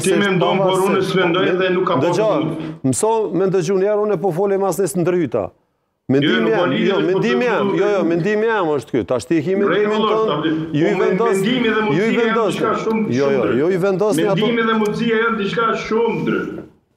Ti mendon, por unë s'e mendoj dhe nuk ka pot punë. Mëso me ndëgju njëherë, unë e po foli masi s'ndërhyna. Mendimi jo, jem, jo, mendimi jem, jo, jo, mendimi jem është ky. Tash ti e ki mendimin ton, ju i po, vendos, mendimi dhe mundësia ju i vendos, janë shumë jo, jo, ju i vendos ne ato. Mendimi dhe mundësia janë diçka shumë ndry.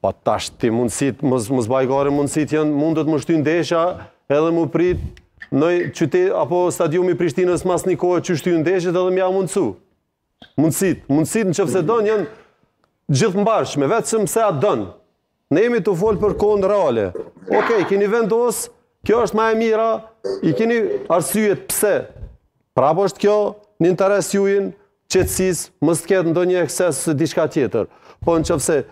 Po po, tash ti mundësit, mos, mos bajgare mundësit janë, mundet me u shty ndeshja edhe me prit në qytet, apo stadiumi i Prishtinës mas një kohë që shty ndeshjet edhe me ja mundësu. Mundësit, mundësit në qoftë se don janë gjithëmbarshme, vetëm se a don. Ne jemi tu fol për kohën reale. Okej, okay, keni vendos, kjo është ma e mira, i keni arsyet pse. Prapo është kjo në interes të jujin, qetësisë, mos të ketë ndonjë ekses e diçka tjetër. Po në qëfëse,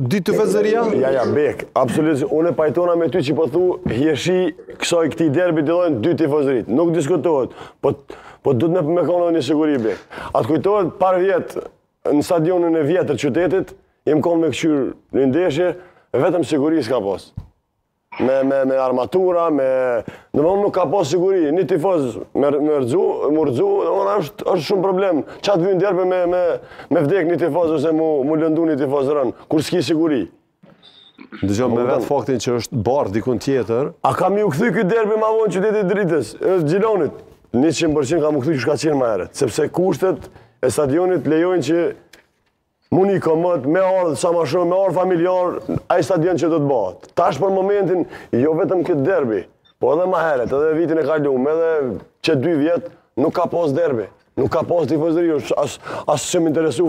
Dy tifozeria? Ja, ja, Bek, absolut, unë pajtohna me ty që po thu, hjeshi kësoj këtij derbi i dojnë dy tifozeritë. Nuk diskutohet, po, po duhet me, për me kon një siguri, Bek. A të kujtohet parvjet në stadionin e vjetër të qytetit, jem kon me këqyr një ndeshje, vetëm siguri s'ka pas. me me me armatura, me domthon nuk ka pas siguri, një tifoz me mu rrxu, mu rrxu, domthon është është shumë problem. Ça t'vyn derbi me me me vdek një tifoz ose mu mu lëndu një tifoz rënd, kur s'ki siguri. Dëgjomë, vetë faktin që është bart dikun tjetër. A ka m'iu kthy ky derbi ma vonë qytetit Dritës, Gjilanit. 100% ka mu kthy çka qenë më herët, sepse kushtet e stadionit lejojnë që Mun, i kom thon, me ardhë sa ma shumë, me ardhë familjarë, ai stadion që do të bëhet. Tash për momentin, jo vetëm ky derbi, po edhe ma heret, edhe vitin e kalum, edhe që dy vjet, nuk ka pas derbi, nuk ka pas tifozeri, as që m'ka interesu,